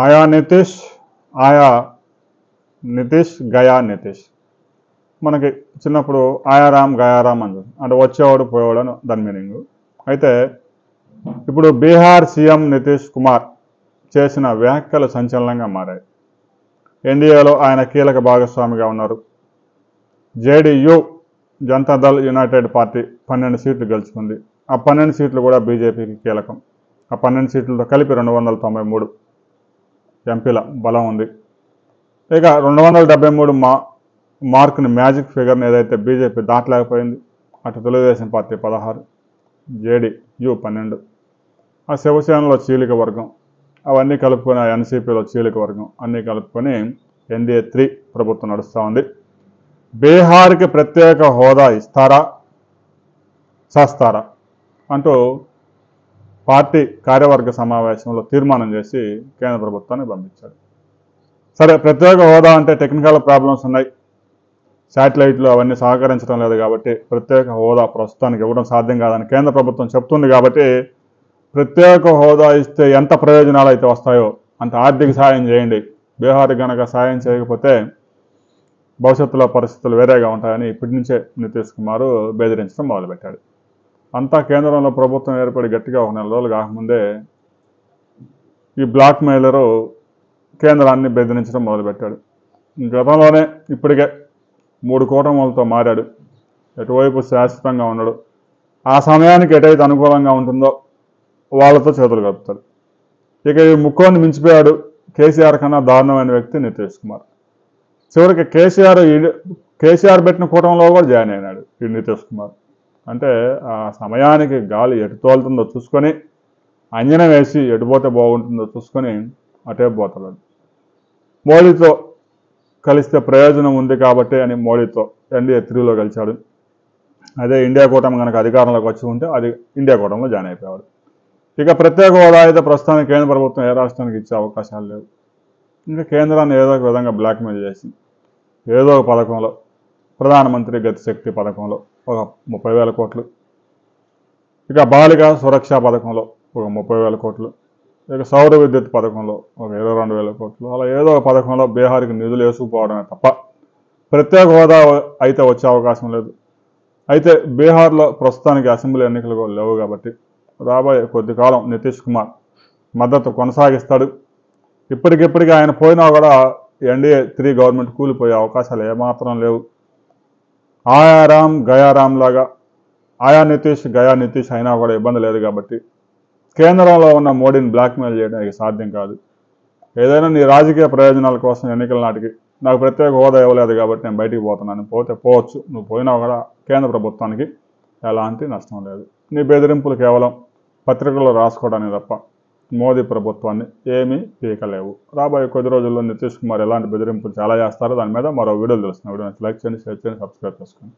ఆయా నితీష్ ఆయా నితీష్ గయా నితీష్ మనకి చిన్నప్పుడు ఆయారాం గయారాం అని అంటే వచ్చేవాడు పోయేవాడు అని దాని మీనింగ్ అయితే ఇప్పుడు బీహార్ సీఎం నితీష్ కుమార్ చేసిన వ్యాఖ్యలు సంచలనంగా మారాయి ఎన్డీఏలో ఆయన కీలక భాగస్వామిగా ఉన్నారు జేడీయూ జనతాదళ్ యునైటెడ్ పార్టీ పన్నెండు సీట్లు గెలుచుకుంది. ఆ పన్నెండు సీట్లు కూడా బీజేపీకి కీలకం. ఆ పన్నెండు సీట్లతో కలిపి రెండు వందల తొంభై మూడు. ఎంపీల బలం ఉంది. ఇక రెండు వందల డెబ్బై మూడు మా మార్కుని మ్యాజిక్ ఫిగర్ని ఏదైతే బీజేపీ దాటలేకపోయింది అటు తెలుగుదేశం పార్టీ పదహారు జేడి యు పన్నెండు. ఆ శివసేనలో చీలిక వర్గం అవన్నీ కలుపుకొని ఆ ఎన్సీపీలో చీలిక వర్గం అన్నీ కలుపుకొని ఎన్డీఏ త్రీ ప్రభుత్వం నడుస్తూ ఉంది. బీహార్కి ప్రత్యేక హోదా ఇస్తారా? చేస్తారా అంటూ పార్టీ కార్యవర్గ సమావేశంలో తీర్మానం చేసి కేంద్ర ప్రభుత్వాన్ని పంపించారు. సరే ప్రత్యేక హోదా అంటే టెక్నికల్ ప్రాబ్లమ్స్ ఉన్నాయి. శాటిలైట్లు అవన్నీ సహకరించడం లేదు కాబట్టి ప్రత్యేక హోదా ప్రస్తుతానికి ఇవ్వడం సాధ్యం కాదని కేంద్ర ప్రభుత్వం చెప్తుంది కాబట్టి ప్రత్యేక హోదా ఇస్తే ఎంత ప్రయోజనాలు అయితే వస్తాయో అంత ఆర్థిక సాయం చేయండి. బీహార్ కనుక సాయం చేయకపోతే భవిష్యత్తులో పరిస్థితులు వేరేగా ఉంటాయని ఇప్పటి నుంచే నితీష్ కుమార్ బెదిరించడం మొదలుపెట్టాడు. అంతా కేంద్రంలో ప్రభుత్వం ఏర్పడి గట్టిగా ఒక నెల రోజులు కాకముందే ఈ బ్లాక్ మెయిలరు కేంద్రాన్ని బెదిరించడం మొదలుపెట్టాడు. గతంలోనే ఇప్పటికే మూడు కూటములతో మారాడు. ఎటువైపు శాశ్వతంగా ఉన్నాడు ఆ సమయానికి ఎటైతే అనుకూలంగా ఉంటుందో వాళ్ళతో చేతులు కలుపుతాడు ఇక ఈ ముక్కోని మించిపోయాడు కేసీఆర్ కన్నా దారుణమైన వ్యక్తి నితీష్ కుమార్. చివరికి కేసీఆర్ కేసీఆర్ పెట్టిన కూటమిలో కూడా జాయిన్ అయినాడు ఈ నితీష్ కుమార్. అంటే ఆ సమయానికి గాలి ఎటు తోలుతుందో చూసుకొని అంజనం వేసి ఎటుపోతే బాగుంటుందో చూసుకొని అటే పోతున్నాడు మోడీతో కలిస్తే ప్రయోజనం ఉంది కాబట్టి అని మోడీతో ఎన్డీఏ త్రీలో కలిశాడు. అదే ఇండియా కూటమి కనుక అధికారంలోకి వచ్చి ఉంటే అది ఇండియా కూటమిలో జాయిన్ అయిపోయాడు ఇక ప్రత్యేక హోదా అయితే ప్రస్తుతానికి కేంద్ర ప్రభుత్వం ఏ రాష్ట్రానికి ఇచ్చే అవకాశాలు లేవు. ఇంకా కేంద్రాన్ని ఏదో ఒక విధంగా బ్లాక్మెయిల్ చేసి ఏదో ఒక పథకంలో ప్రధానమంత్రి గతిశక్తి పథకంలో ఒక ముప్పై వేల కోట్లు. ఇక బాలిక సురక్షా పథకంలో ఒక ముప్పై వేల కోట్లు. ఇక సౌర విద్యుత్ పథకంలో ఒక ఇరవై రెండు వేల కోట్లు. అలా ఏదో ఒక పథకంలో బీహార్కి నిధులు వేసుకుపోవడమే తప్ప ప్రత్యేక హోదా అయితే వచ్చే అవకాశం లేదు. అయితే బీహార్లో ప్రస్తుతానికి అసెంబ్లీ ఎన్నికలు కూడా లేవు కాబట్టి రాబోయే కొద్ది కాలం నితీష్ కుమార్ మద్దతు కొనసాగిస్తాడు. ఇప్పటికిప్పటికీ ఆయన పోయినా కూడా ఎన్డీఏ త్రీ గవర్నమెంట్ కూలిపోయే అవకాశాలు ఏమాత్రం లేవు. ఆయారాం గయారాం లాగా. ఆయా నితీష్ గయా నితీష్ అయినా కూడా ఇబ్బంది లేదు కాబట్టి కేంద్రంలో ఉన్న మోడీని బ్లాక్మెయిల్ చేయడానికి సాధ్యం కాదు. ఏదైనా నీ రాజకీయ ప్రయోజనాల కోసం ఎన్నికల నాటికి నాకు ప్రత్యేక హోదా ఇవ్వలేదు కాబట్టి నేను బయటికి పోతున్నాను. పోతే పోవచ్చు. నువ్వు పోయినా కూడా కేంద్ర ప్రభుత్వానికి ఎలాంటి నష్టం లేదు. నీ బెదిరింపులు కేవలం పత్రికల్లో రాసుకోవడానికి తప్ప మోదీ ప్రభుత్వాన్ని ఏమీ పీకలేవు. రాబోయే కొద్ది రోజుల్లో నితీష్ కుమార్ ఎలాంటి బెదిరింపులు చాలా చేస్తారో దాని మీద మరో వీడియోలు తెలుస్తున్నాయి. వీడియో లైక్ చేయండి షేర్ చేయండి సబ్స్క్రైబ్ చేసుకోండి.